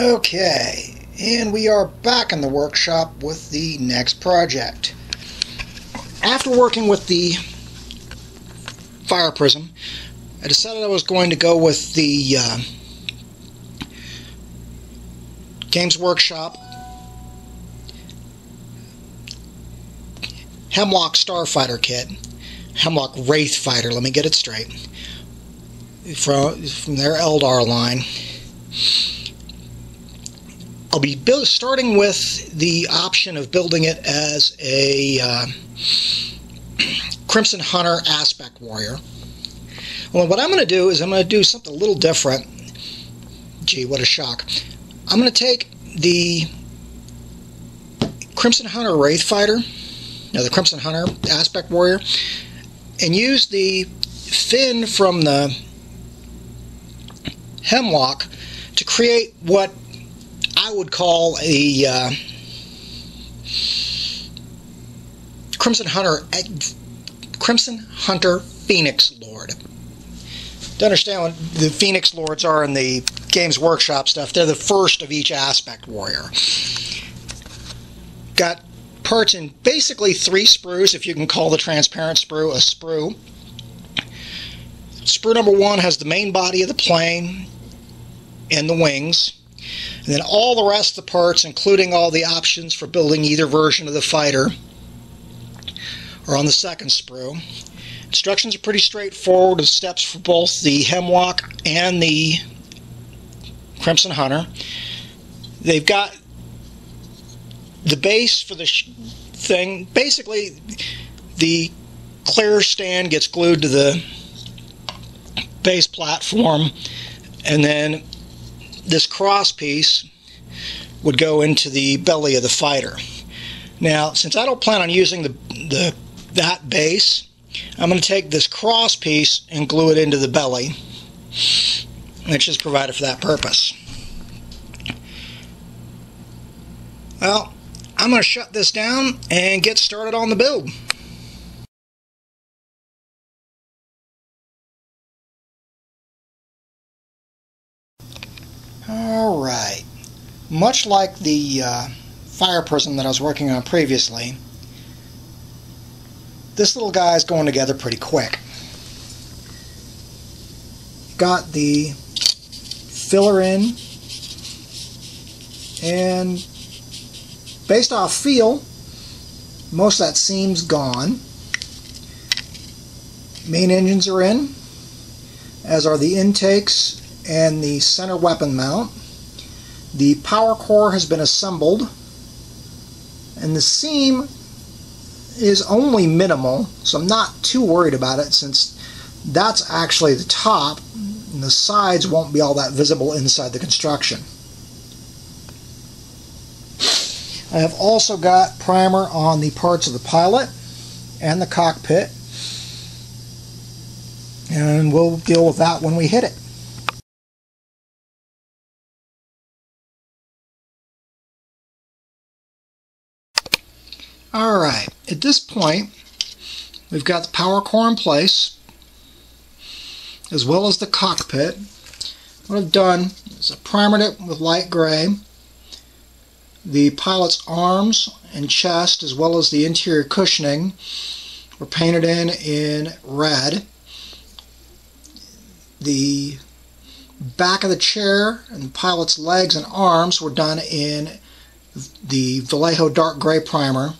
Okay, and we are back in the workshop with the next project. After working with the fire prism, I decided I was going to go with the uh, Games Workshop Hemlock Starfighter kit. Hemlock Wraith Fighter, let me get it straight. From, from their Eldar line. I'll be build, starting with the option of building it as a uh, Crimson Hunter Aspect Warrior. Well, what I'm going to do is I'm going to do something a little different. Gee, what a shock. I'm going to take the Crimson Hunter Wraith Fighter, now the Crimson Hunter Aspect Warrior, and use the fin from the Hemlock to create what I would call a uh, Crimson Hunter Crimson Hunter Phoenix Lord. To understand what the Phoenix Lords are in the Games Workshop stuff, they're the first of each aspect warrior. Got parts in basically three sprues, if you can call the transparent sprue a sprue. Sprue number one has the main body of the plane and the wings. And then all the rest of the parts, including all the options for building either version of the fighter, are on the second sprue. Instructions are pretty straightforward with steps for both the Hemlock and the Crimson Hunter. They've got the base for the thing. Basically, the clear stand gets glued to the base platform, and then this cross piece would go into the belly of the fighter. Now, since I don't plan on using the, the that base, I'm going to take this cross piece and glue it into the belly, which is provided for that purpose. Well, I'm going to shut this down and get started on the build. Much like the uh, fire prism that I was working on previously, this little guy is going together pretty quick. Got the filler in, and based off feel, most of that seam's gone. Main engines are in, as are the intakes and the center weapon mount. The power core has been assembled and the seam is only minimal so I'm not too worried about it since that's actually the top and the sides won't be all that visible inside the construction. I have also got primer on the parts of the pilot and the cockpit and we'll deal with that when we hit it. Alright, at this point, we've got the power core in place, as well as the cockpit. What I've done is I primered it with light gray. The pilot's arms and chest, as well as the interior cushioning, were painted in in red. The back of the chair and the pilot's legs and arms were done in the Vallejo dark gray primer.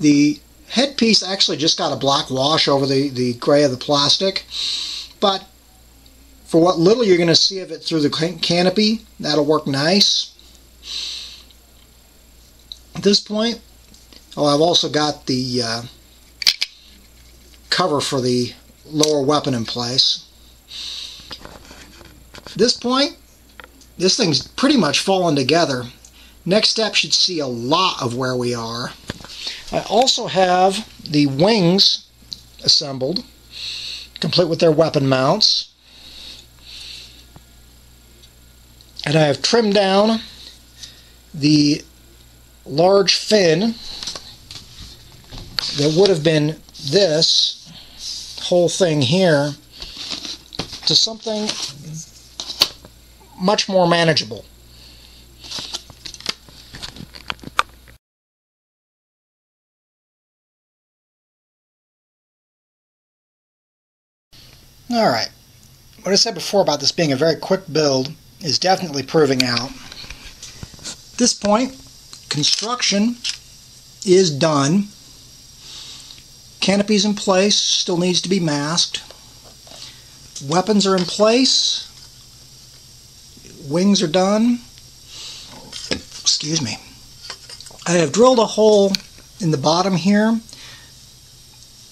The headpiece actually just got a black wash over the, the gray of the plastic, but for what little you're going to see of it through the canopy, that'll work nice. At this point, oh, I've also got the uh, cover for the lower weapon in place. At this point, this thing's pretty much fallen together. Next step should see a lot of where we are. I also have the wings assembled, complete with their weapon mounts. And I have trimmed down the large fin that would have been this whole thing here to something much more manageable. Alright, what I said before about this being a very quick build is definitely proving out. At this point, construction is done. Canopy's in place, still needs to be masked. Weapons are in place. Wings are done. Excuse me. I have drilled a hole in the bottom here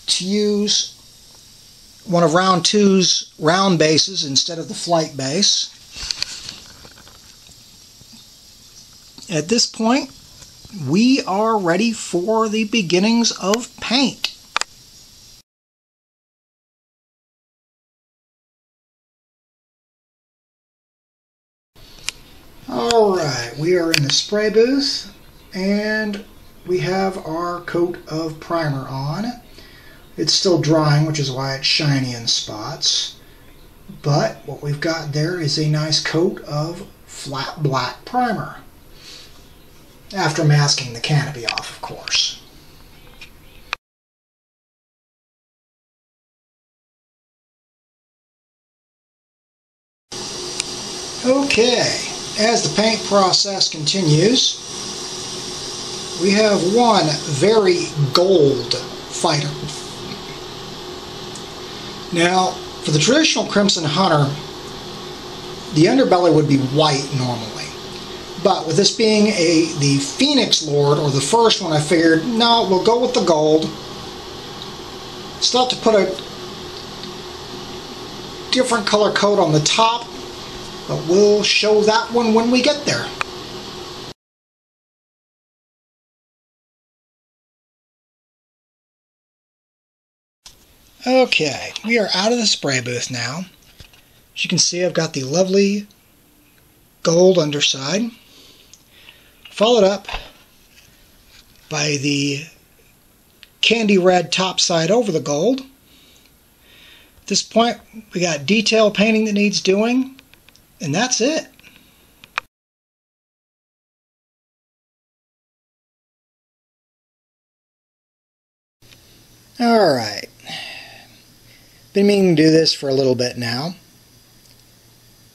to use one of round two's round bases instead of the flight base. At this point, we are ready for the beginnings of paint. Alright, we are in the spray booth and we have our coat of primer on. It's still drying, which is why it's shiny in spots. But what we've got there is a nice coat of flat black primer. After masking the canopy off, of course. Okay, as the paint process continues, we have one very gold fighter now, for the traditional Crimson Hunter, the underbelly would be white normally. But with this being a the Phoenix Lord, or the first one, I figured, no, we'll go with the gold. Still have to put a different color coat on the top, but we'll show that one when we get there. Okay, we are out of the spray booth now. As you can see, I've got the lovely gold underside, followed up by the candy red top side over the gold. At this point, we got detail painting that needs doing, and that's it. All right. Been meaning to do this for a little bit now.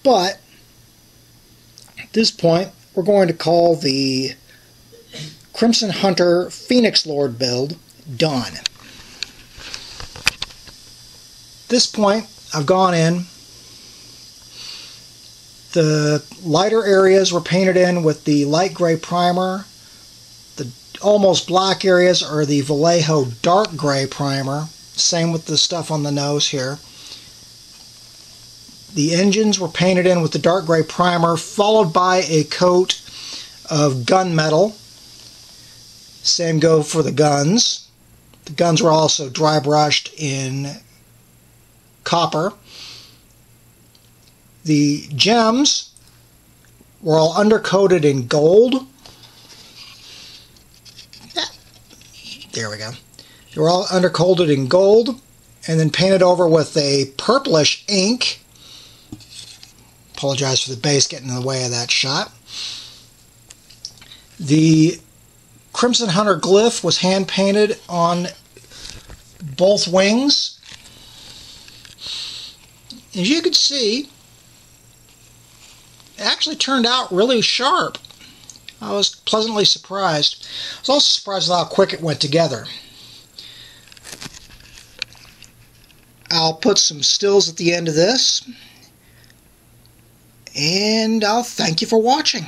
But at this point, we're going to call the Crimson Hunter Phoenix Lord build done. At this point, I've gone in. The lighter areas were painted in with the light gray primer. The almost black areas are the Vallejo dark gray primer. Same with the stuff on the nose here. The engines were painted in with the dark gray primer, followed by a coat of gunmetal. Same go for the guns. The guns were also dry brushed in copper. The gems were all undercoated in gold. There we go. They were all undercoated in gold and then painted over with a purplish ink. Apologize for the base getting in the way of that shot. The Crimson Hunter glyph was hand painted on both wings. As you can see, it actually turned out really sharp. I was pleasantly surprised. I was also surprised at how quick it went together. I'll put some stills at the end of this. And I'll thank you for watching.